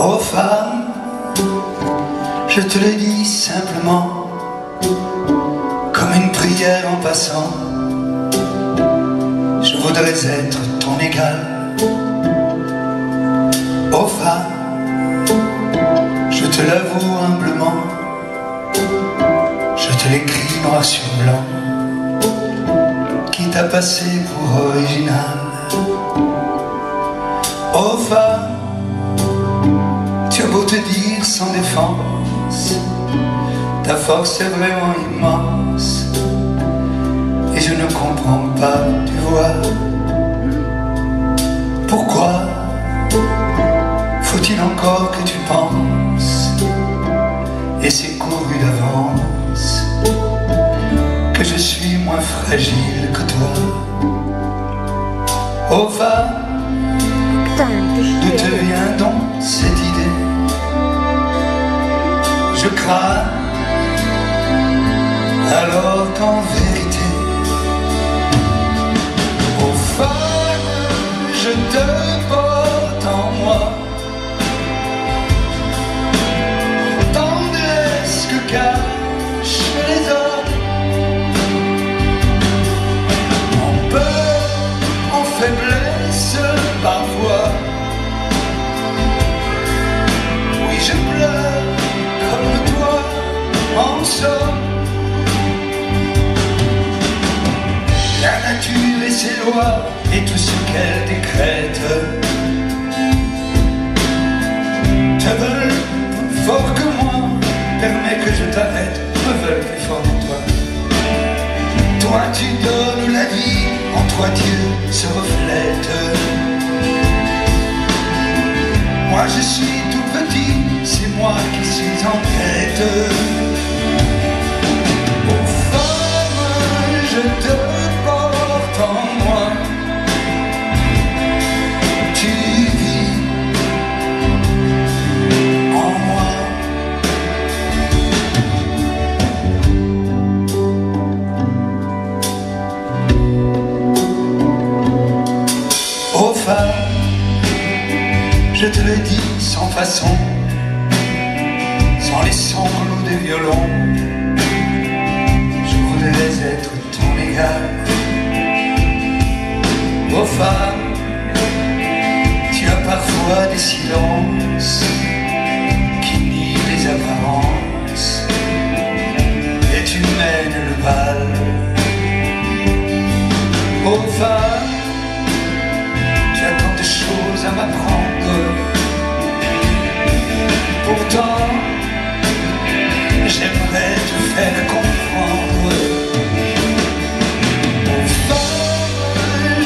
Oh femme, je te le dis simplement, comme une prière en passant, je voudrais être ton égal. Oh femme, te l'avoue humblement, je te l'écris noir sur blanc, qui t'a passé pour original? Oh femme, tu as beau te dire sans défense, ta force est vraiment immense. Et je ne comprends pas, tu vois, pourquoi faut-il encore que tu penses, je suis moins fragile que toi. Oh femme, D'où te vient donc cette idée? Je crains alors qu'en ses lois et tout ce qu'elle décrète Te veulent fort que moi Permets que je t'arrête Me veulent plus fort que toi toi tu donnes la vie, en toi Dieu se reflète. Moi je suis tout petit, c'est moi qui suis en tête. Je te le dis sans façon, sans les sanglots des violons, je voudrais être ton égal. Oh femme, tu as parfois des silences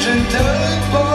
The done